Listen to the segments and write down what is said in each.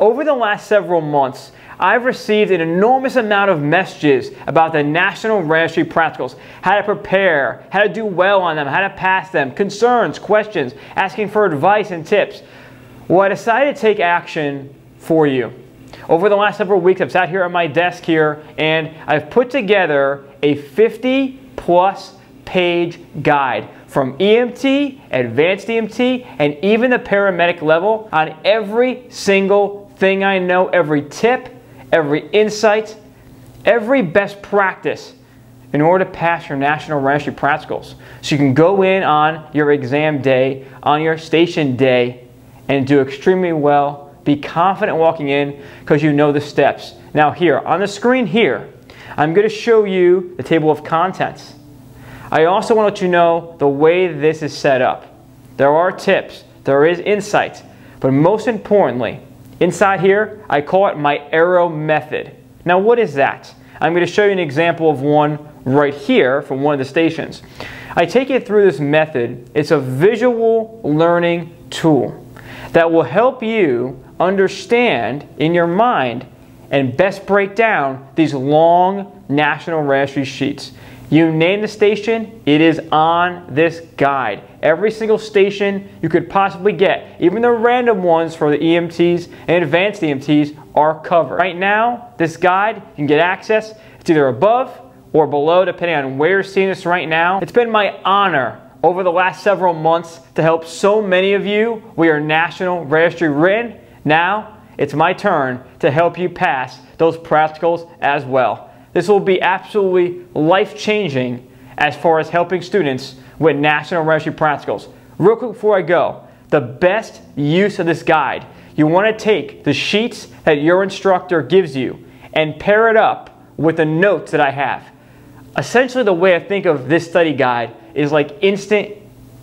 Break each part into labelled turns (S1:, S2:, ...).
S1: Over the last several months, I've received an enormous amount of messages about the National Registry Practicals, how to prepare, how to do well on them, how to pass them, concerns, questions, asking for advice and tips. Well, I decided to take action for you. Over the last several weeks, I've sat here at my desk here and I've put together a 50 plus page guide from EMT, advanced EMT, and even the paramedic level on every single thing I know, every tip, every insight, every best practice in order to pass your National Registry Practicals. So you can go in on your exam day, on your station day, and do extremely well. Be confident walking in because you know the steps. Now here, on the screen here, I'm going to show you the table of contents. I also want to let you know the way this is set up. There are tips, there is insight, but most importantly, inside here, I call it my arrow method. Now, what is that? I'm going to show you an example of one right here from one of the stations. I take it through this method. It's a visual learning tool that will help you understand in your mind and best break down these long National Registry sheets. You name the station, it is on this guide. Every single station you could possibly get, even the random ones for the EMTs and advanced EMTs, are covered. Right now, this guide, you can get access. It's either above or below, depending on where you're seeing this right now. It's been my honor over the last several months to help so many of you. We are National Registry written. Now, it's my turn to help you pass those practicals as well. This will be absolutely life changing as far as helping students with National Registry Practicals. Real quick before I go, the best use of this guide, you want to take the sheets that your instructor gives you and pair it up with the notes that I have. Essentially, the way I think of this study guide is like instant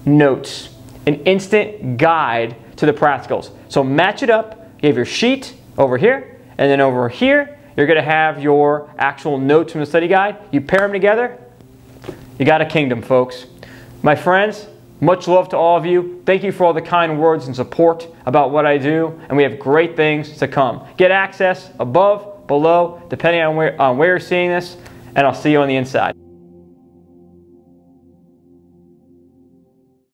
S1: notes, an instant guide to the practicals. So match it up. You have your sheet over here, and then over here, you're going to have your actual notes from the study guide. You pair them together, you got a kingdom, folks. My friends, much love to all of you. Thank you for all the kind words and support about what I do, and we have great things to come. Get access above, below, depending on where, on where you're seeing this, and I'll see you on the inside.